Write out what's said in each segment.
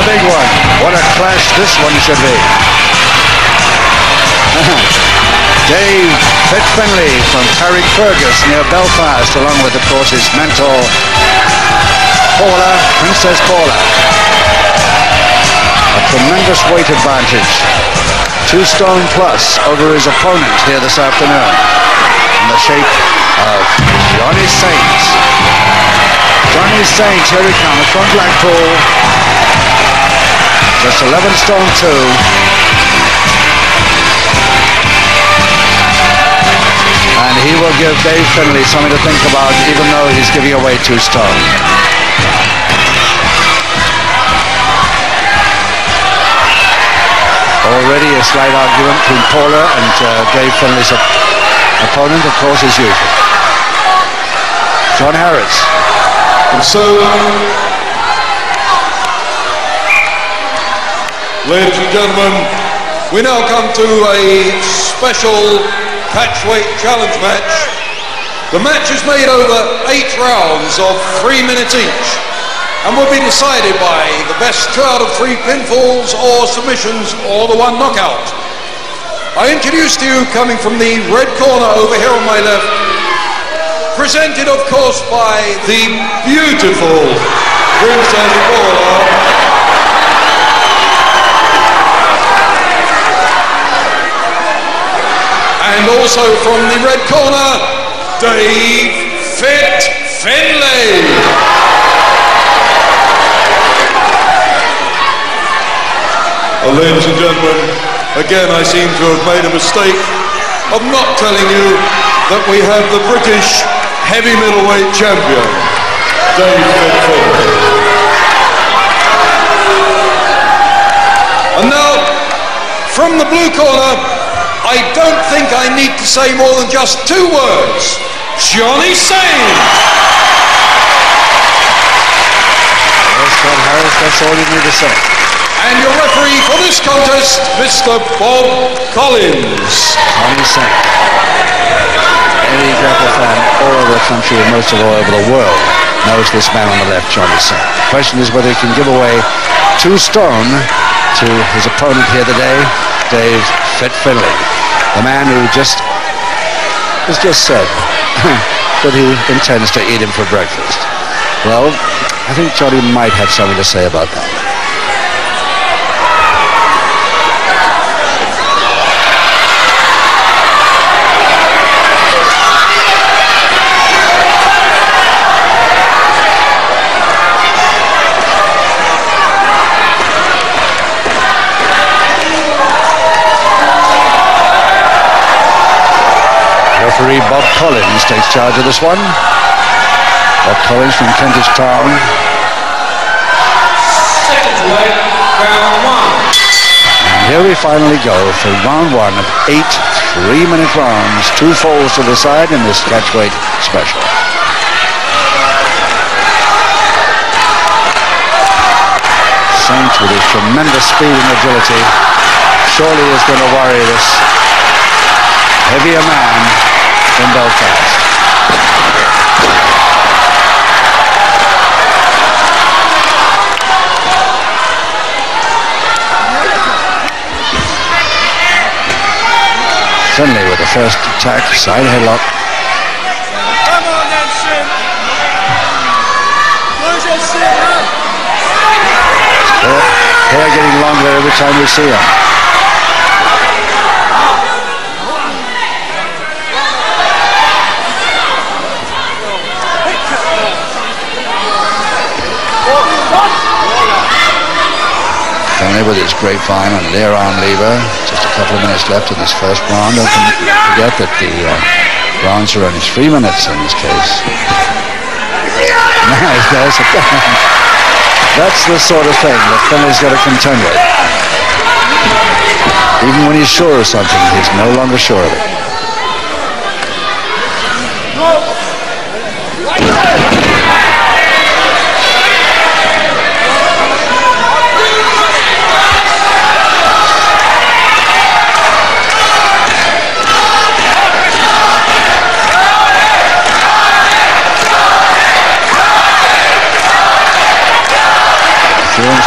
the big one. What a clash this one should be. Dave Fit Finlay from Carrickfergus near Belfast, along with, of course, his mentor, Paula, Princess Paula. A tremendous weight advantage. Two stone plus over his opponent here this afternoon. In the shape of Johnny Saint. Johnny Saint, here he comes from Blackpool. Just 11 stone two. And he will give Dave Finlay something to think about, even though he's giving away two stone. Already a slight argument between Paula and uh, Dave Finlay's op opponent, of course, as usual. John Harris. And so, ladies and gentlemen, we now come to a special catchweight challenge match. The match is made over eight rounds of three minutes each and will be decided by the best two out of three pinfalls or submissions or the one knockout. I introduce to you, coming from the red corner over here on my left, presented of course by the beautiful Princess Paula. And also from the red corner, Dave Fit Finlay. Well, ladies and gentlemen, again I seem to have made a mistake of not telling you that we have the British heavy middleweight champion, Dave Finlay. And now, from the blue corner, I don't think I need to say more than just two words. Johnny Saint. Yes, John Harris, that's all you need to say. And your referee for this contest, Mr. Bob Collins. Johnny Saint. Any grapple fan all over the country and most of all over the world knows this man on the left, Johnny Saint. The question is whether he can give away two stone to his opponent here today, Dave Fit Finlay. The man who just has just said that he intends to eat him for breakfast. Well, I think Johnny might have something to say about that. Referee Bob Collins takes charge of this one. Bob Collins from Kentish Town. And here we finally go for round one of eight three-minute rounds. Two falls to the side in this catchweight special. Saint with his tremendous speed and agility surely is going to worry this heavier man in Belfast. Finlay with the first attack, side headlock. Come on then, Sim. Where's your. Hair, hair getting longer every time we see him. Finlay with his grapevine and arm lever. Just a couple of minutes left in this first round. Don't forget that the uh, rounds are only three minutes in this case. Nice, there's a That's the sort of thing that Finlay's got to contend with. Even when he's sure of something, he's no longer sure of it.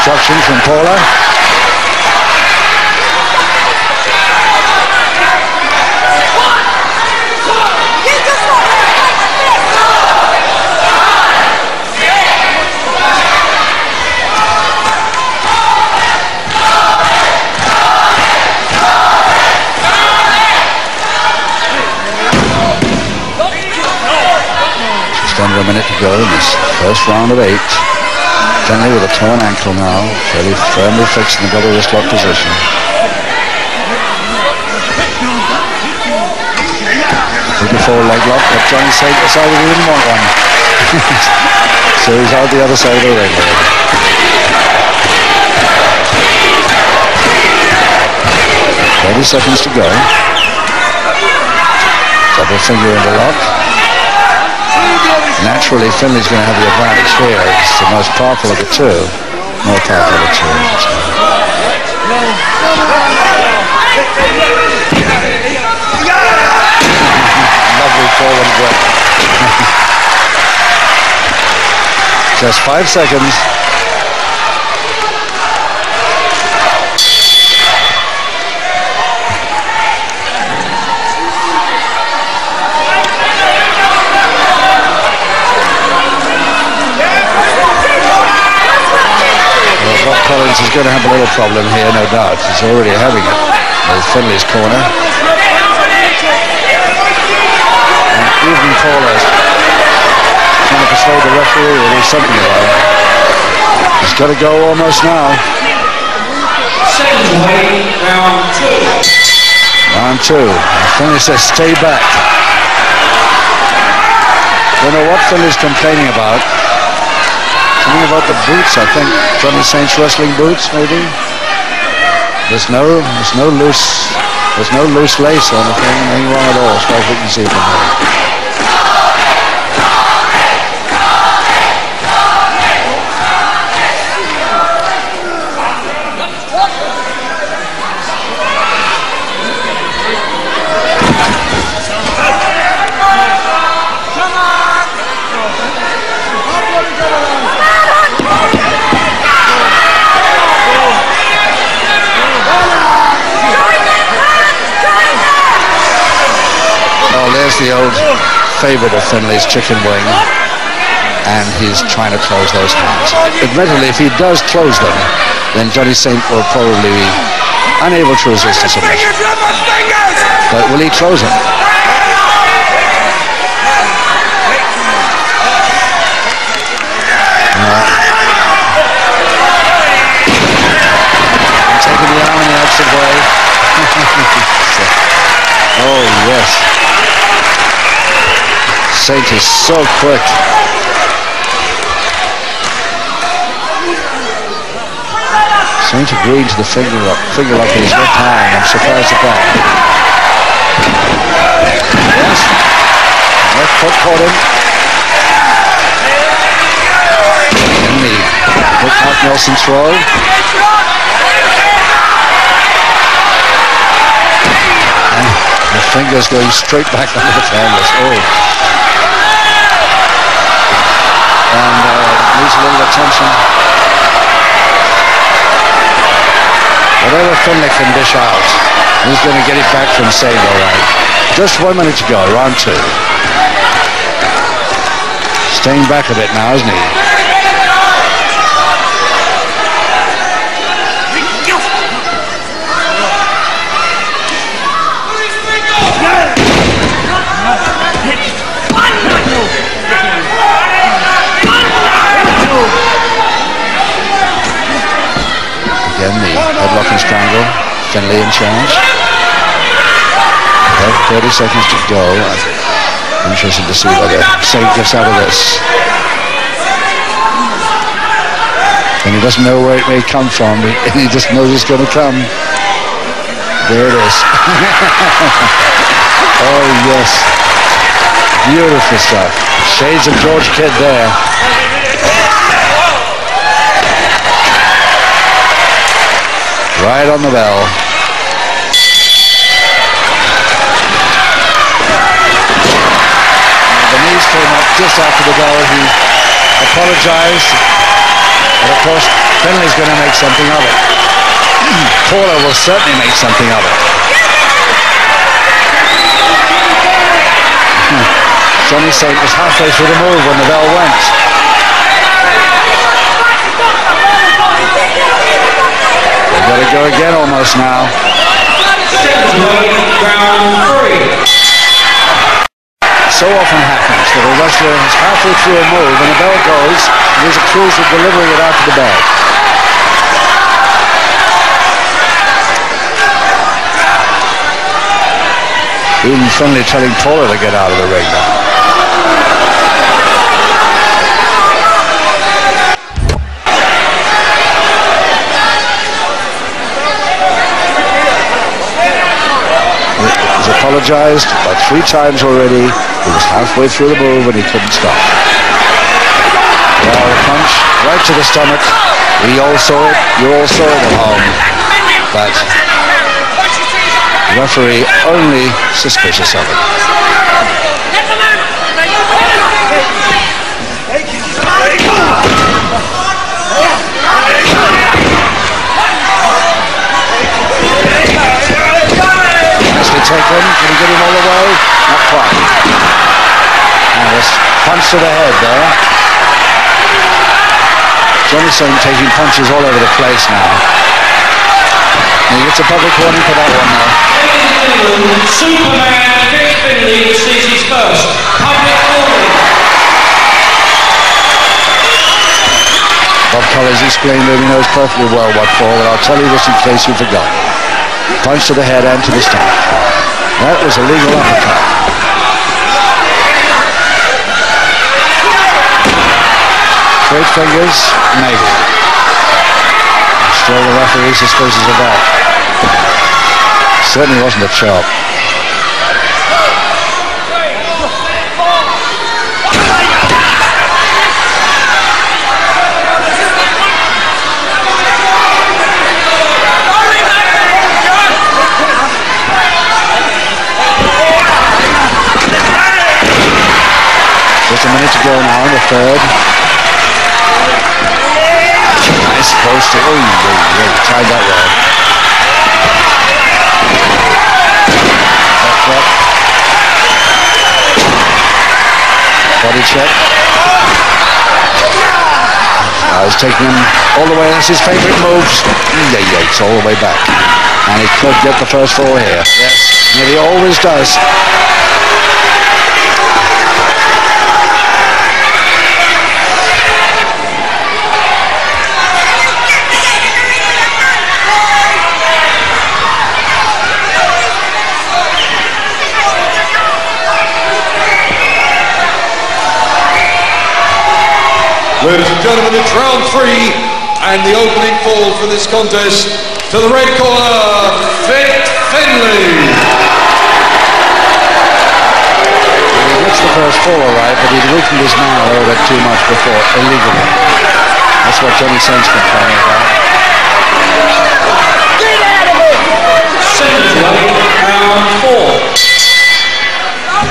Instructions from Paula. Just under a minute to go in this first round of eight. Finlay with a torn ankle now, fairly firmly fixed in the double wrist lock position. Before leg lock, but Johnny decided he didn't want one. so he's out the other side of the ring. Thirty seconds to go. Double finger in the lock. Naturally, Finlay's going to have the advantage here. It's the most powerful of the two. More powerful of the two. Lovely forward grip. Just five seconds. Well, Collins is going to have a little problem here, no doubt. He's already having it with Finlay's corner. And even Paula is trying to persuade the referee to do something about it. He's got to go almost now. Round two. Round two. Finlay says, stay back. Don't know what Finlay's complaining about. Something about the boots, I think. Johnny Saint's wrestling boots, maybe. There's no, there's no loose, there's no loose lace or anything, anything wrong at all, as far as we can see from here. Well, there's the old favourite of Finlay's chicken wing, and he's trying to close those hands. Admittedly, if he does close them, then Johnny Saint will probably be unable to resist a submission. But will he close them? And taking the arm in the opposite way. oh, yes. Saint is so quick. Saint agreed to the finger lock, finger lock in his left hand. I'm surprised at that. Yes. Left foot caught him. In the Rick Mark Nelson throw. And the fingers going straight back under the canvas. Oh. And uh, needs a little attention. Whatever Finlay can dish out, he's going to get it back from all right. Just one minute to go, round two. Staying back a bit now, isn't he? Finlay in charge. Okay, 30 seconds to go. I'm interested to see whether Saint gets out of this. And he doesn't know where it may come from. He just knows it's going to come. There it is. oh, yes. Beautiful stuff. Shades of George Kidd there. Right on the bell. Knees came up just after the bell. He apologized. But of course, Finlay's going to make something of it. Paula will certainly make something of it. Johnny Saint was halfway through the move when the bell went. They've got to go again almost now. So often happens that a wrestler is halfway through a move and the bell goes and he's accused of delivering it after the bell. Even Finlay telling Paula to get out of the ring now. He's apologized about three times already. He was halfway through the move and he couldn't stop. Well, a punch right to the stomach. We all saw it. You all saw it at home. But referee only suspicious of it. Nicely taken. Can he get him all the way? Not quite. Now this punch to the head there. Johnny Saint taking punches all over the place now. And he gets a public warning for that one now. Superman Vic Finlay receives his first public warning. Bob Collins explained that he knows perfectly well what for, but I'll tell you this in case you forgot. Punch to the head and to the stomach. That was a legal uppercut. Straight fingers, maybe. Still the referee suspicious of that. Certainly wasn't a chop. To go now in the third. Nice to. Oh, yeah, yeah, tied that well. Back drop. Body check. Now he's taking him all the way. That's his favourite moves. Yeah, yeah, it's all the way back. And he could get the first four here. Yes. Nearly always does. Ladies and gentlemen, it's round three and the opening fall for this contest to the red corner, Vic Finlay. He gets the first four all right, but he'd weakened his man a little bit too much before, illegally. That's what Johnny Saint's complaining about. Seventh round four.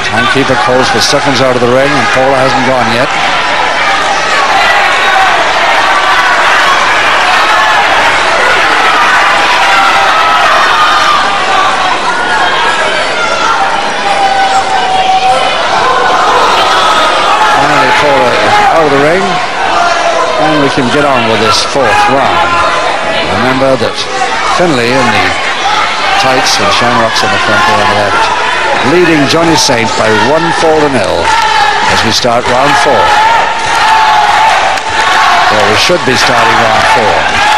Timekeeper calls for seconds out of the ring, and Paula hasn't gone yet. Finally, Paula is out of the ring, can get on with this fourth round. Remember that Finlay in the tights and shamrocks on the front there on the left, leading Johnny Saint by one fall to nil as we start round four. Well, we should be starting round four.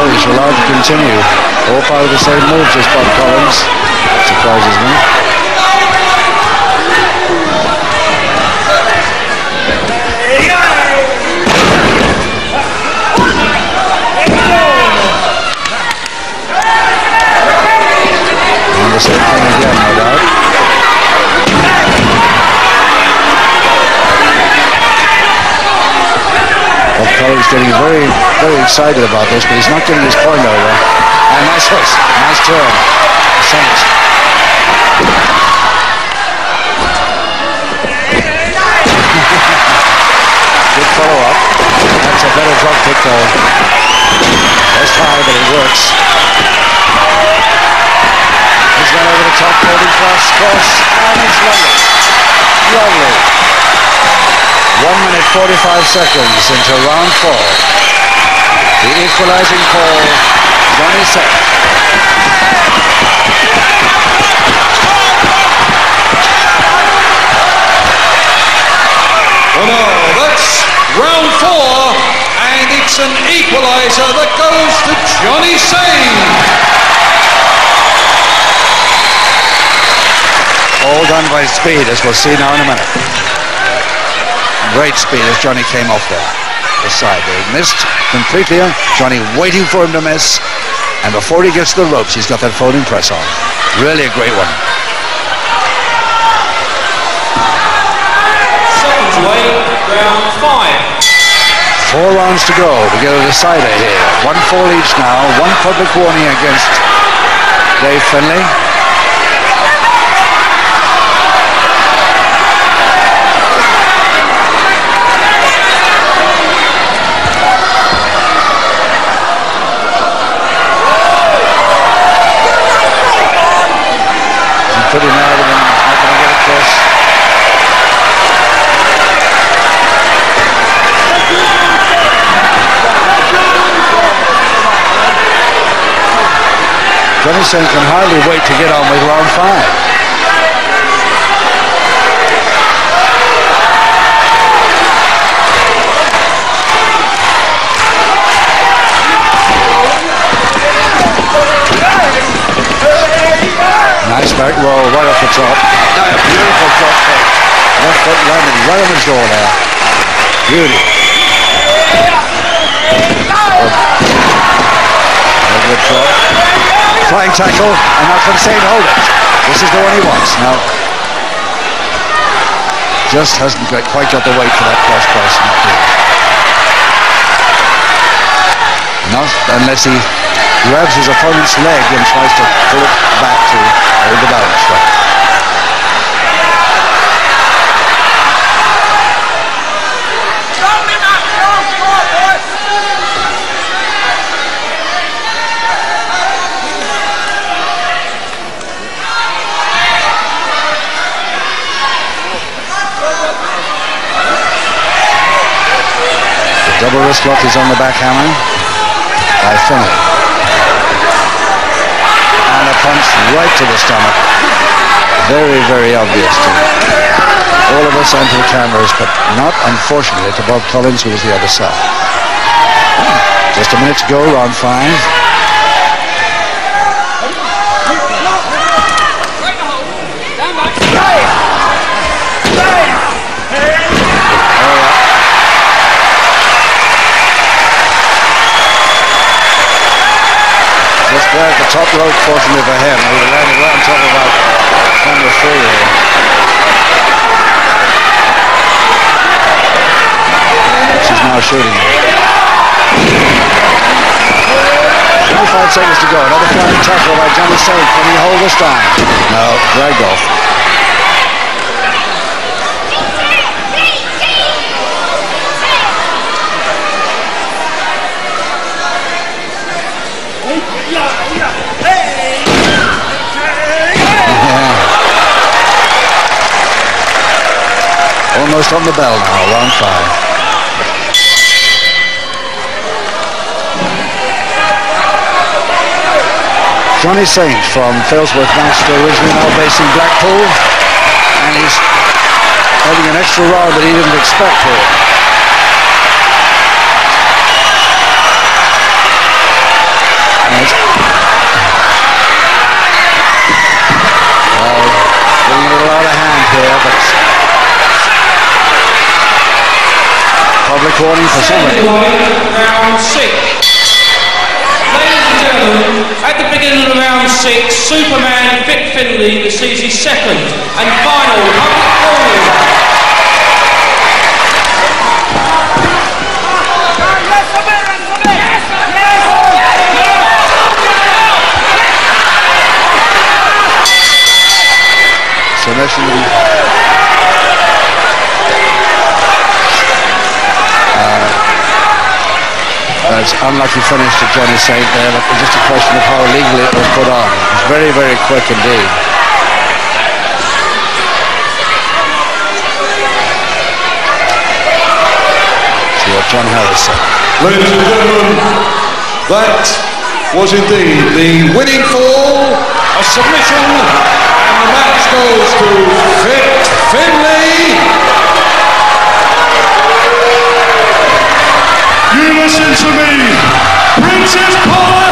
Oh, he's allowed to continue. All part of the same moves as Bob Collins. Surprises me. Collins getting very, very excited about this, but he's not getting his point over. Eh? And nice hit. Nice turn. Saints. 45 seconds into round four. The equalizing call, Johnny Saint. Well, now, that's round four, and it's an equaliser that goes to Johnny Saint. All done by speed, as we'll see now in a minute. Great speed as Johnny came off there. The side. He missed completely. Johnny waiting for him to miss. And before he gets to the ropes, he's got that folding press on. Really a great one. Seconds away, round five. Four rounds to go to get a decider here. One fall each now. One public warning against Dave Finlay. He's pretty mad at him. He's not going to get it close. Saint can hardly wait to get on with round five. Nice back roll right off the top. A beautiful drop kick. Left foot landed right on the jaw there. Beauty. A oh. good drop. Flying tackle, and now from Saint hold it. This is the one he wants. Now, just hasn't quite got the weight for that cross doing not unless he grabs his opponent's leg and tries to pull it back to hold the balance. Right. Wrist lock is on the backhammer by Finlay. And a punch right to the stomach. Very, very obvious to all of us and to the cameras, but not, unfortunately, to Bob Collins, who was the other side. Hmm. Just a minute to go, round five. Rope, fortunately for him. He landed right on top of our camera three here. She's now shooting. 25 seconds to go. Another flying tackle by Johnny Saint. Can he hold this time? No, dragged off. Almost on the bell now, round five. Johnny Saint from Failsworth, Manchester, originally now based in Blackpool. And he's having an extra round that he didn't expect it's- Well, getting a little out of hand here, but recording for somebody. Round six. Ladies and gentlemen, at the beginning of round six, Superman Vic Finlay receives his second and final round. submission. Warning. unlucky finish to Johnny Saint there. It was just a question of how legally it was put on. It was very, very quick indeed. John Harris said. Ladies and gentlemen, that was indeed the winning fall, a submission, and the match goes to Fit Finlay listen to me. Princess Paula!